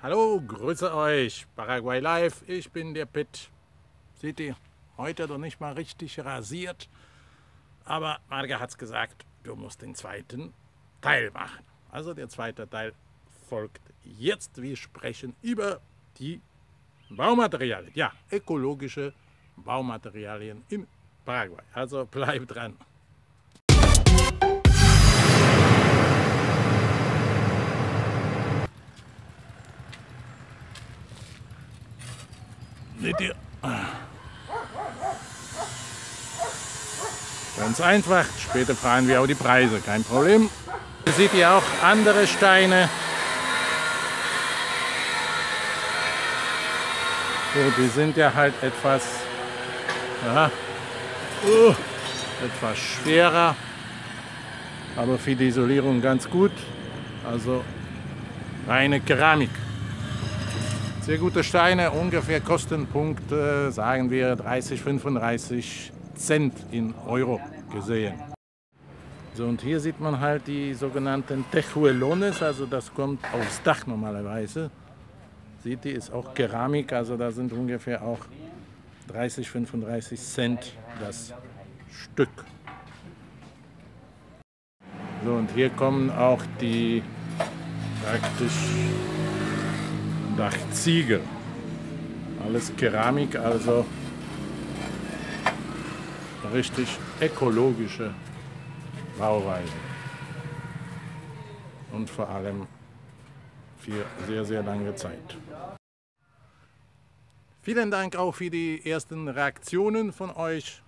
Hallo, grüße euch, Paraguay Live, ich bin der Pitt. Seht ihr, heute doch nicht mal richtig rasiert, aber Marga hat's gesagt, du musst den zweiten Teil machen. Also der zweite Teil folgt jetzt. Wir sprechen über die Baumaterialien, ja, ökologische Baumaterialien in Paraguay. Also bleib dran. Seht ihr? Ganz einfach. Später fragen wir auch die Preise, kein Problem. Hier seht ihr auch andere Steine. So, die sind ja halt etwas, ja, uh, etwas schwerer, aber für die Isolierung ganz gut. Also reine Keramik. Sehr gute Steine, ungefähr Kostenpunkt, äh, sagen wir 30, 35 Cent in Euro gesehen. So, und hier sieht man halt die sogenannten Tejuelones, also das kommt aufs Dach normalerweise. Seht ihr, ist auch Keramik, also da sind ungefähr auch 30, 35 Cent das Stück. So, und hier kommen auch die praktisch Dachziegel. Alles Keramik, also richtig ökologische Bauweise. Und vor allem für sehr, sehr lange Zeit. Vielen Dank auch für die ersten Reaktionen von euch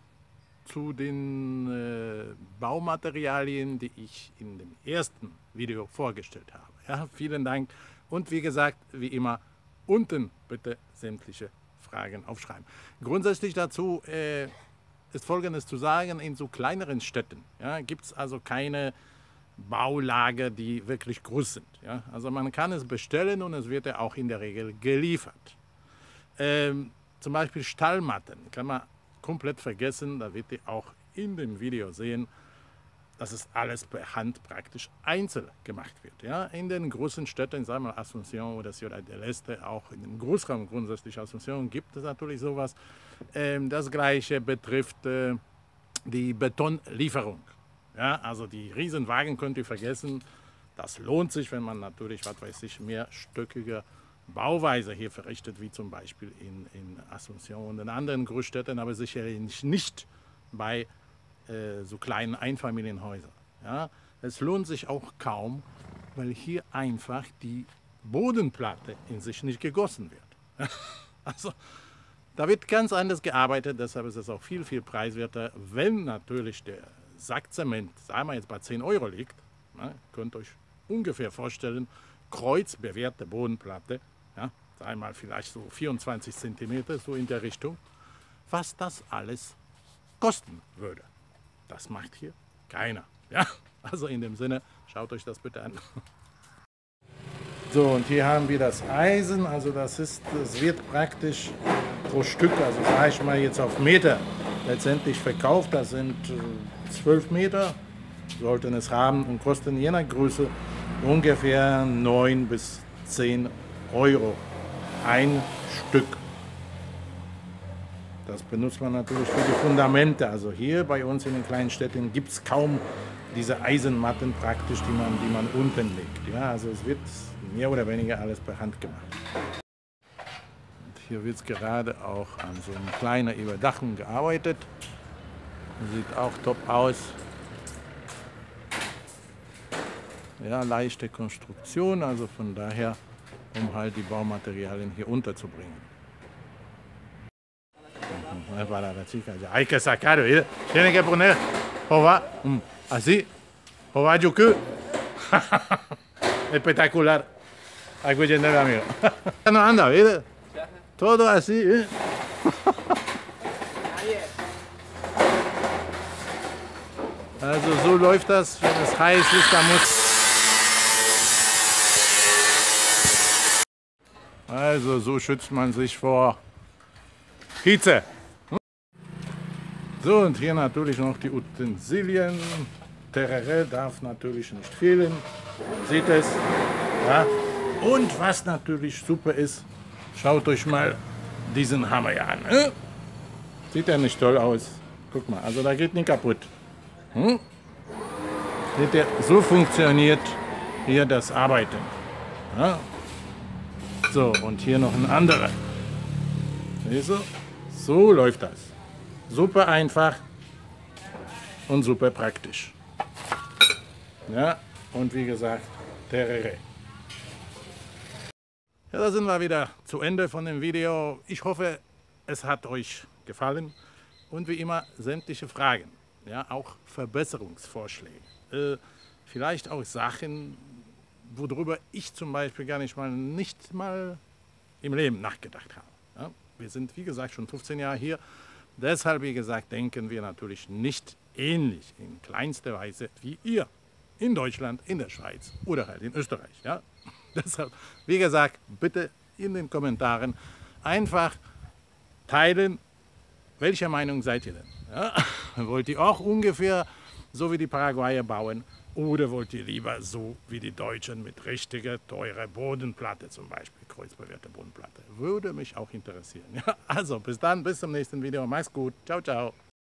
zu den äh, Baumaterialien, die ich in dem ersten Video vorgestellt habe. Ja, vielen Dank und wie gesagt, wie immer, unten bitte sämtliche Fragen aufschreiben. Grundsätzlich dazu äh, ist Folgendes zu sagen, in so kleineren Städten ja, gibt es also keine Baulager, die wirklich groß sind. Ja? Also man kann es bestellen und es wird ja auch in der Regel geliefert. Ähm, zum Beispiel Stallmatten kann man komplett vergessen, da wird ihr auch in dem Video sehen, dass es alles per Hand praktisch einzeln gemacht wird. Ja? In den großen Städten, sagen wir Asunción oder Ciudad del Este, auch in dem Großraum grundsätzlich Asunción gibt es natürlich sowas. Ähm, das gleiche betrifft äh, die Betonlieferung. Ja? Also die Riesenwagen könnt ihr vergessen. Das lohnt sich, wenn man natürlich, was weiß ich, mehrstöckige Bauweise hier verrichtet, wie zum Beispiel in, in Asunción und in anderen Großstädten, aber sicherlich nicht bei äh, so kleinen Einfamilienhäusern. Ja? Es lohnt sich auch kaum, weil hier einfach die Bodenplatte in sich nicht gegossen wird. also da wird ganz anders gearbeitet, deshalb ist es auch viel, viel preiswerter, wenn natürlich der Sackzement, sagen wir jetzt bei 10 Euro liegt, ne, könnt euch ungefähr vorstellen, kreuzbewehrte Bodenplatte, ja, einmal vielleicht so 24 cm, so in der Richtung, was das alles kosten würde. Das macht hier keiner. Ja? Also in dem Sinne, schaut euch das bitte an. So, und hier haben wir das Eisen, also das ist, das wird praktisch pro Stück, also sage ich mal jetzt auf Meter, letztendlich verkauft. Das sind 12 äh, Meter, sollten es haben und kosten je nach Größe ungefähr 9 bis 10 Euro ein Stück. Das benutzt man natürlich für die Fundamente. Also hier bei uns in den kleinen Städten gibt es kaum diese Eisenmatten praktisch, die man, die man unten legt. Ja, also es wird mehr oder weniger alles per Hand gemacht. Und hier wird gerade auch an so einer kleinen Überdachung gearbeitet. Sieht auch top aus. Ja, leichte Konstruktion, also von daher, um halt die Baumaterialien hier unterzubringen. No es para la chica. Ya. Hay que sacar, ¿oído? Tiene que poner mm, así. Jova Yuku. Espectacular. Hay que llenar amigo. no anda, ¿oído? Todo así, ¿eh? Also so läuft das, wenn es heiß ist, da muss... Also so schützt man sich vor Hitze. So, und hier natürlich noch die Utensilien. Terere darf natürlich nicht fehlen. Seht es? Ja? Und was natürlich super ist, schaut euch mal diesen Hammer hier an. Äh? Sieht ja nicht toll aus. Guck mal, also da geht nicht kaputt. Hm? Seht ihr, so funktioniert hier das Arbeiten. Ja? So, und hier noch ein anderer. Siehst du? So läuft das. Super einfach und super praktisch. Ja, und wie gesagt, terere. Ja, da sind wir wieder zu Ende von dem Video. Ich hoffe, es hat euch gefallen und wie immer sämtliche Fragen, ja, auch Verbesserungsvorschläge, äh, vielleicht auch Sachen, worüber ich zum Beispiel gar nicht mal nicht mal im Leben nachgedacht habe. Ja. Wir sind wie gesagt schon 15 Jahre hier, deshalb wie gesagt denken wir natürlich nicht ähnlich in kleinster Weise wie ihr in Deutschland, in der Schweiz oder halt in Österreich. Ja. Deshalb, wie gesagt, bitte in den Kommentaren einfach teilen, welcher Meinung seid ihr denn? Ja? Wollt ihr auch ungefähr so wie die Paraguayer bauen oder wollt ihr lieber so wie die Deutschen mit richtiger, teurer Bodenplatte zum Beispiel, kreuzbewehrte Bodenplatte? Würde mich auch interessieren. Ja? Also bis dann, bis zum nächsten Video. Mach's gut. Ciao, ciao.